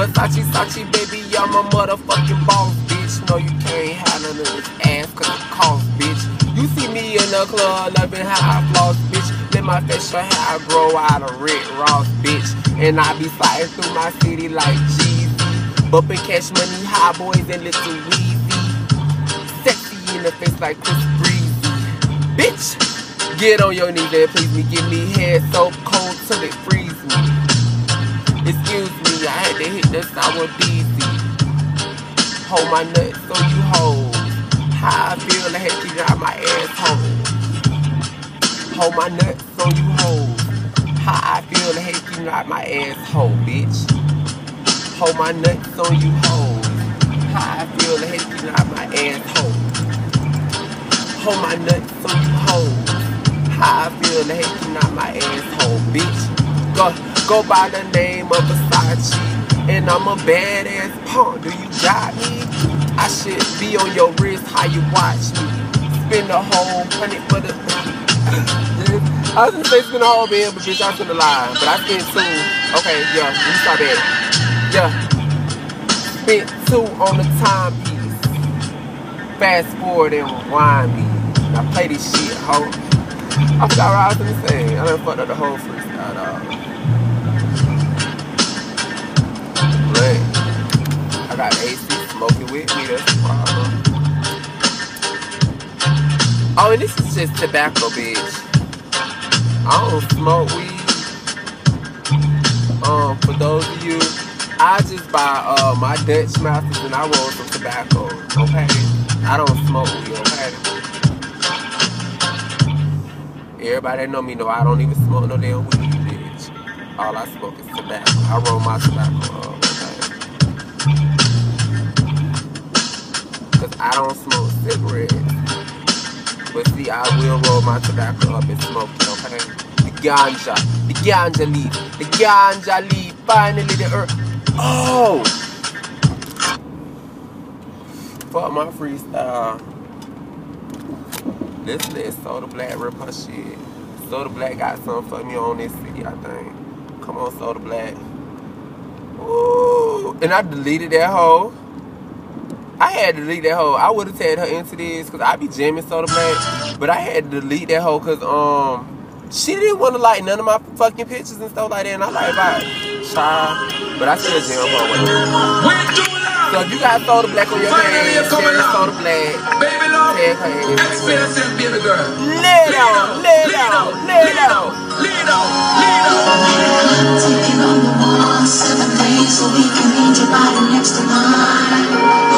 Versace, Sachi, baby, I'm a motherfucking boss, bitch. No, you can't have none ass, cause it costs, bitch. You see me in the club, loving how I floss, bitch. Let my facial hair grow out of Rick Ross, bitch. And I be sliding through my city like Jeezy. Bumping cash money, high boys, and little Weezy. Sexy in the face like Chris Breezy. Bitch, get on your knees and please me. Give me head so cold till it freeze me. Excuse me, I had to hit the sour DZ. Hold my nuts so you hold. How I feel, I had to drive my asshole. Hold my nuts so you hold. How I feel, I hate you not my asshole, bitch. Hold my nuts so you hold. How I feel, I hate you not my asshole. Hold my nuts so you hold. How I feel, I hate you not my asshole, bitch. Go, go by the name of Versace. And I'm a badass punk. Do you got me? I should be on your wrist, how you watch me. Spend a whole hundred for the. I was gonna say spend a whole bit, but bitch, I spent a lie. But I spent two. Okay, yeah, you stop at. Yeah. Spent two on the timepiece. Fast forward and rewind me. Now play this shit, ho. I forgot what I was gonna say. I done fucked up the whole freestyle, dog. With me, that's the problem. Oh, and this is just tobacco, bitch. I don't smoke weed. Um, for those of you, I just buy uh my Dutch masters and I roll some tobacco, okay? I don't smoke weed, okay? Everybody know me know I don't even smoke no damn weed, bitch. All I smoke is tobacco. I roll my tobacco up, okay? I don't smoke cigarettes. But see, I will roll my tobacco up and smoke it, okay? The ganja, the ganja leaf, the ganja leaf, finally the earth. Oh! Fuck my freestyle. This is Soda Black rip her shit. Soda Black got something for me on this city, I think. Come on, Soda Black. Ooh, and I deleted that hoe. I had to delete that hoe. I would have tagged her into this because I be jamming Soda Black, but I had to delete that hoe because um she didn't want to like none of my fucking pictures and stuff like that, and I like about child, but I still jam her. with her. So if you got Soda Black on your page, share Soda Black, Baby love, tag her in. expensive baby girl. Lay it on, lay it on, lay it on. Lean on, lean on. Taking on the wall seven days a week and need your body next to mine.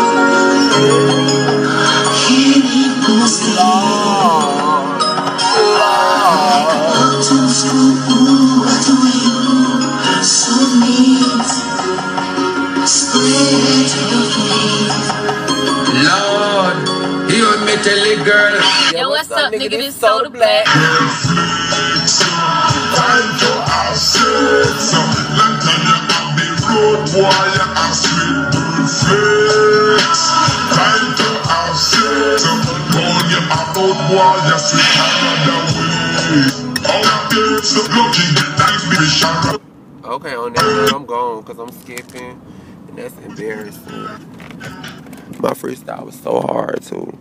Way. Out gets the lucky, the time be sharp. Okay, on that note, I'm gone because I'm skipping, and that's embarrassing. My freestyle was so hard too.